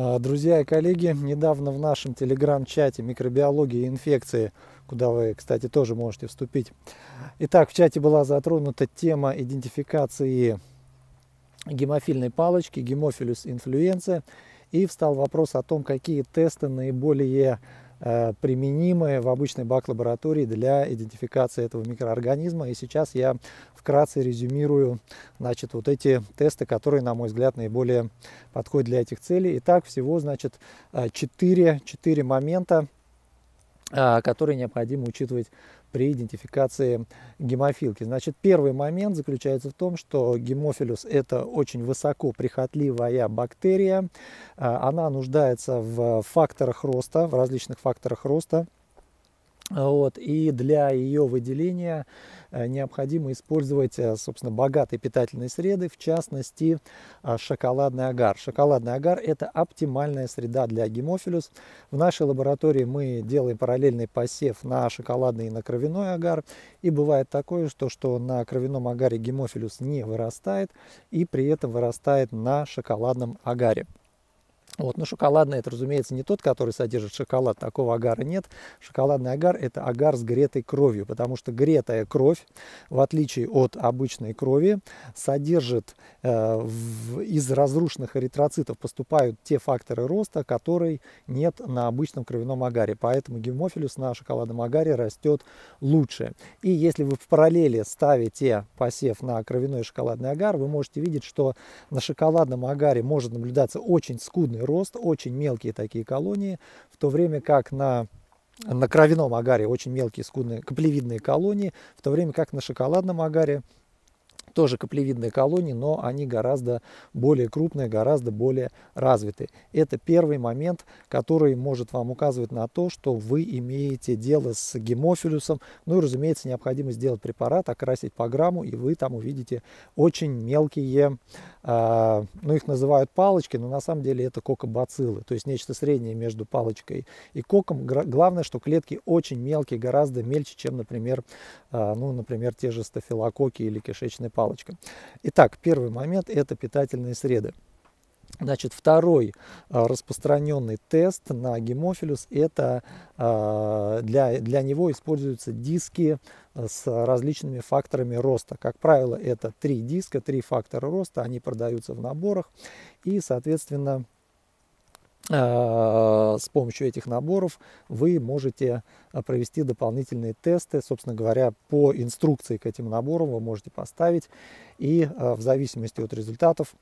А, друзья и коллеги, недавно в нашем телеграм-чате «Микробиология и инфекции», куда вы, кстати, тоже можете вступить. Итак, в чате была затронута тема идентификации гемофильной палочки, гемофилус инфлюенция, и встал вопрос о том, какие тесты наиболее применимые в обычной бак-лаборатории для идентификации этого микроорганизма. И сейчас я вкратце резюмирую значит, вот эти тесты, которые, на мой взгляд, наиболее подходят для этих целей. Итак, всего значит, 4, 4 момента, э, которые необходимо учитывать при идентификации гемофилки. Значит, первый момент заключается в том, что гемофилус – это очень высоко прихотливая бактерия. А, она нуждается в факторах роста, в различных факторах роста. Вот, и для ее выделения э, необходимо использовать, э, собственно, богатые питательные среды, в частности, э, шоколадный агар. Шоколадный агар – это оптимальная среда для гемофилус. В нашей лаборатории мы делаем параллельный посев на шоколадный и на кровяной агар. И бывает такое, что, что на кровяном агаре гемофилус не вырастает, и при этом вырастает на шоколадном агаре. Вот, но шоколадный это, разумеется, не тот, который содержит шоколад, такого агара нет. Шоколадный агар это агар с гретой кровью, потому что гретая кровь, в отличие от обычной крови, содержит э, в, из разрушенных эритроцитов поступают те факторы роста, которые нет на обычном кровяном агаре. Поэтому гемофилус на шоколадном агаре растет лучше. И если вы в параллели ставите посев на кровяной шоколадный агар, вы можете видеть, что на шоколадном агаре может наблюдаться очень скудный рост, очень мелкие такие колонии, в то время как на на кровяном агаре очень мелкие скудные каплевидные колонии, в то время как на шоколадном агаре тоже каплевидные колонии, но они гораздо более крупные, гораздо более развитые. Это первый момент, который может вам указывать на то, что вы имеете дело с гемофилюсом. Ну и, разумеется, необходимо сделать препарат, окрасить по грамму, и вы там увидите очень мелкие, ну их называют палочки, но на самом деле это кокобациллы, то есть нечто среднее между палочкой и коком. Главное, что клетки очень мелкие, гораздо мельче, чем, например, э, ну, например, те же стафилококки или палочки палочка. Итак, первый момент – это питательные среды. Значит, второй а, распространенный тест на гемофилус – это а, для, для него используются диски а, с различными факторами роста. Как правило, это три диска, три фактора роста, они продаются в наборах. И, соответственно, с помощью этих наборов вы можете провести дополнительные тесты, собственно говоря, по инструкции к этим наборам вы можете поставить и в зависимости от результатов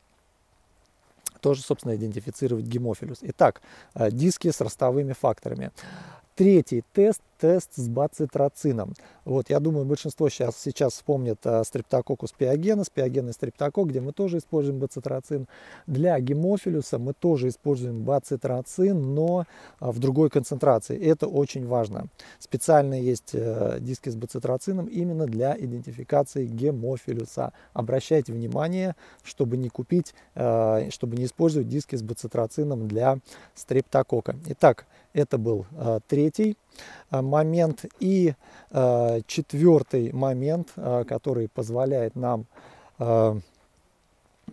тоже, собственно, идентифицировать гемофилус. Итак, диски с ростовыми факторами. Третий тест тест с бацитроцином. Вот, я думаю, большинство сейчас, сейчас вспомнит а, стрептококус пиогенес, пиогенный стрептокок, где мы тоже используем бацитроцин. Для гемофилюса мы тоже используем бацитроцин, но а, в другой концентрации. Это очень важно. Специально есть а, диски с бацитроцином именно для идентификации гемофилюса. Обращайте внимание, чтобы не купить, а, чтобы не использовать диски с бацитроцином для стрептокока. Итак, это был а, третий Э, момент. И э, четвертый момент, э, который позволяет нам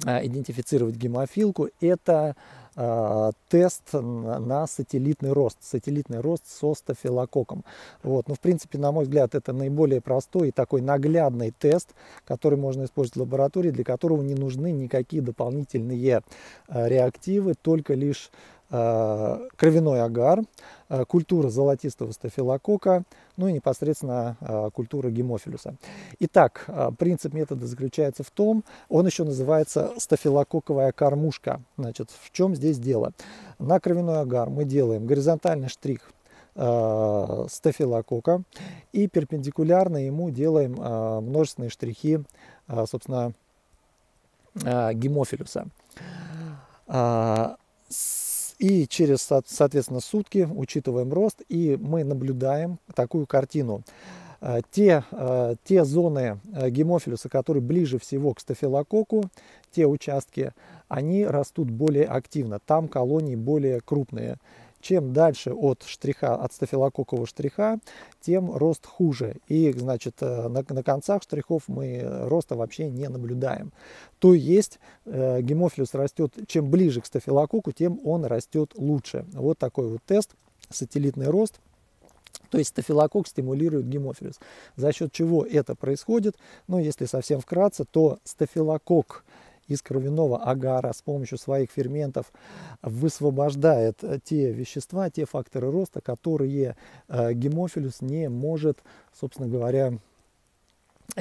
идентифицировать гемофилку, это тест на сателлитный рост, сателлитный рост со стафилококком. Вот. Ну, в принципе, на мой взгляд, это наиболее простой и такой наглядный тест, который можно использовать в лаборатории, для которого не нужны никакие дополнительные реактивы, только лишь Э, кровяной агар, э, культура золотистого стафилокока, ну и непосредственно э, культура гемофилюса. Итак, принцип метода заключается в том, он еще называется стафилококковая кормушка. Значит, в чем здесь дело? На кровяной агар мы делаем горизонтальный штрих стафилокока и перпендикулярно ему делаем множественные штрихи, собственно, гемофилюса. И через, соответственно, сутки учитываем рост, и мы наблюдаем такую картину. Э, те, э, те зоны э, гемофилуса, которые ближе всего к стафилококку, те участки, они растут более активно. Там колонии более крупные. Чем дальше от штриха, от стафилококкового штриха, тем рост хуже. И, значит, на, на концах штрихов мы роста вообще не наблюдаем. То есть э, гемофилус растет, чем ближе к стафилококку, тем он растет лучше. Вот такой вот тест, сателлитный рост. То есть стафилококк стимулирует гемофилус. За счет чего это происходит? Ну, если совсем вкратце, то стафилококк из кровяного агара с помощью своих ферментов высвобождает те вещества, те факторы роста, которые э, гемофилус не может, собственно говоря,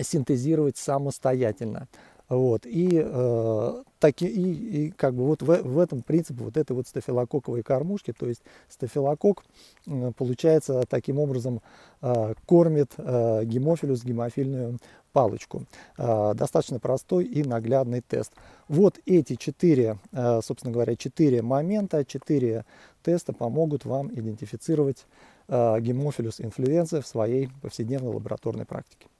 синтезировать самостоятельно. Вот. И, э, таки, и, и как бы вот в, в этом принципе вот этой вот стафилококковой кормушки, то есть стафилокок э, получается таким образом э, кормит э, гемофилус, гемофильную палочку. Э, достаточно простой и наглядный тест. Вот эти четыре, э, собственно говоря, четыре момента, четыре теста помогут вам идентифицировать э, гемофилус инфлюенции в своей повседневной лабораторной практике.